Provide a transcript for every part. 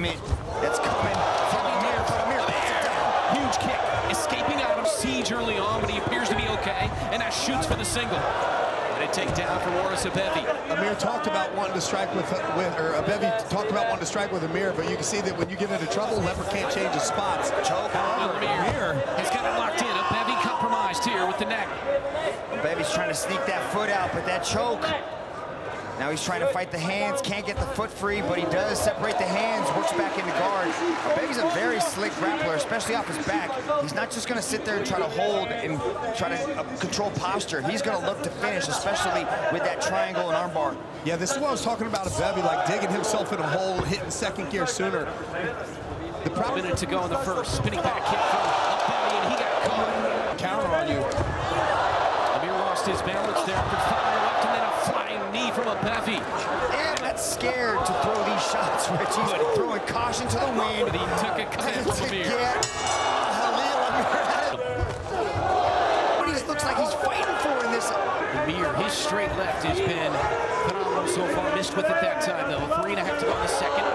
movement that's coming from Amir. But Amir puts it down. Huge kick, escaping out of siege early on, but he appears to be okay, and now shoots for the single. And a takedown from Maurice Abevi. Amir talked about wanting to strike with, with or Abevi talked about wanting to strike with Amir, but you can see that when you get into trouble, Leper can't change his spots. Choke. However, Amir has got it locked in. Abevi compromised here with the neck. Baby's trying to sneak that foot out, but that choke. Now he's trying to fight the hands, can't get the foot free, but he does separate the hands, works back into guard. Baby's a very slick grappler, especially off his back. He's not just gonna sit there and try to hold and try to uh, control posture. He's gonna look to finish, especially with that triangle and armbar. Yeah, this is what I was talking about Abevi, like digging himself in a hole, hitting second gear sooner. The problem minute to go in the first. Spinning back kick from Abevi, and he got caught. Counter on you. Amir lost his balance there, but firing knee from Abevi. And that's scared to throw these shots, Rich. He's throwing caution to the wind. But he took a cut to from Amir. get Halil Amir What he looks like he's fighting for in this. Amir, his straight left has been phenomenal so far. Missed with it that time, though. Three and a half to go in the second.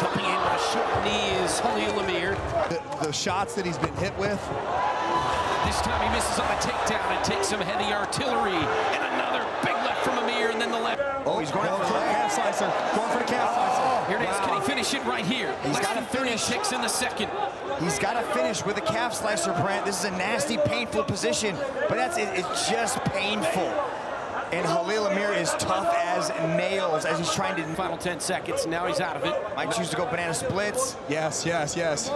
Jumping in with a short knee is Halil Amir. The, the shots that he's been hit with, This time he misses on the takedown and takes some heavy artillery. And another big left from Amir, and then the left. Oh, he's going going for for the the calf slicer, going for the calf slicer. Oh, here it is. Wow. Can he finish it right here? He's Less gotta than 36 in the second. He's got to finish with a calf slicer, Brent. This is a nasty, painful position, but that's it, it's just painful. And Halil Amir is tough as nails as he's trying to Final 10 seconds. Now he's out of it. might choose to go banana splits. Yes, yes, yes.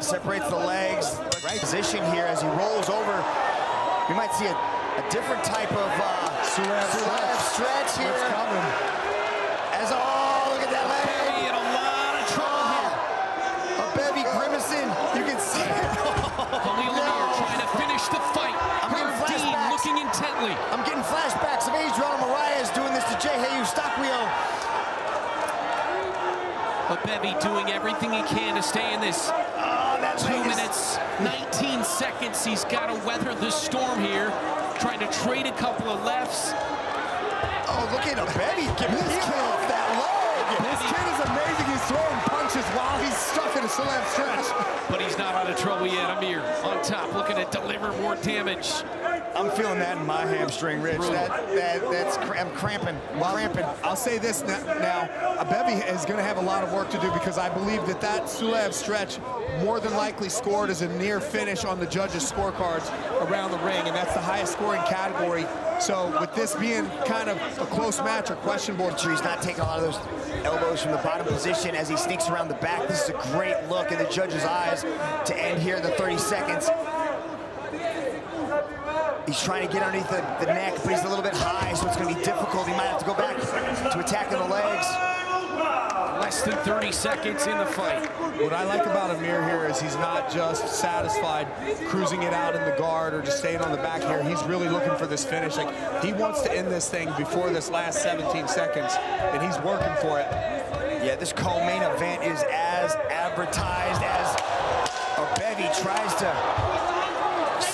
Separates the legs. Right position here as he rolls over. We might see a, a different type of uh, Suloev Suloev stretch here. It's coming. As oh, look at that leg. Hey, in a lot of trouble here. A bevy grimacing. You can see it. Halil Amir trying to finish the fight. I'm getting Herb Dean flashbacks. looking intently. I'm getting flashbacks of Adriano Moraes doing this to Geje Eustaquio. Abevi doing everything he can to stay in this Oh, that two minutes, 19 seconds. He's got to weather the storm here. Trying to trade a couple of lefts. Oh, look at him, Betty giving This kid- off that leg. This kid is amazing. He's throwing punches while he's stuck in a Suloev stretch. But he's not out of trouble yet. Amir on top, looking to deliver more damage. I'm feeling that in my hamstring, Rich. That, that, that's, cr- I'm cramping, cramping. I'll say this n- now, uh, Abevi is going to have a lot of work to do because I believe that that Suloev stretch more than likely scored as a near finish on the judges' scorecards around the ring, and that's the highest scoring category. So with this being kind of a close match or question board, Sure, he's not taking a lot of those elbows from the bottom position as he sneaks around the back. This is a great look in the judge's eyes to end here in the 30 seconds. He's trying to get underneath the, the neck, but he's a little bit high, so it's going to be difficult. He might have to go back to attacking the legs. Less than 30 seconds in the fight. What I like about Amir here is he's not just satisfied cruising it out in the guard or just staying on the back here. He's really looking for this finish. Like he wants to end this thing before this last 17 seconds, and he's working for it. Yeah, this co-main event is as advertised as Bevy tries to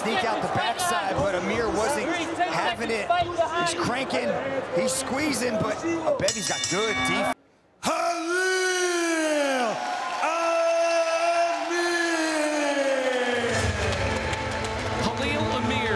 sneak out the backside, but Amir wasn't having it. He's cranking, he's squeezing, but I bet he's got good defense.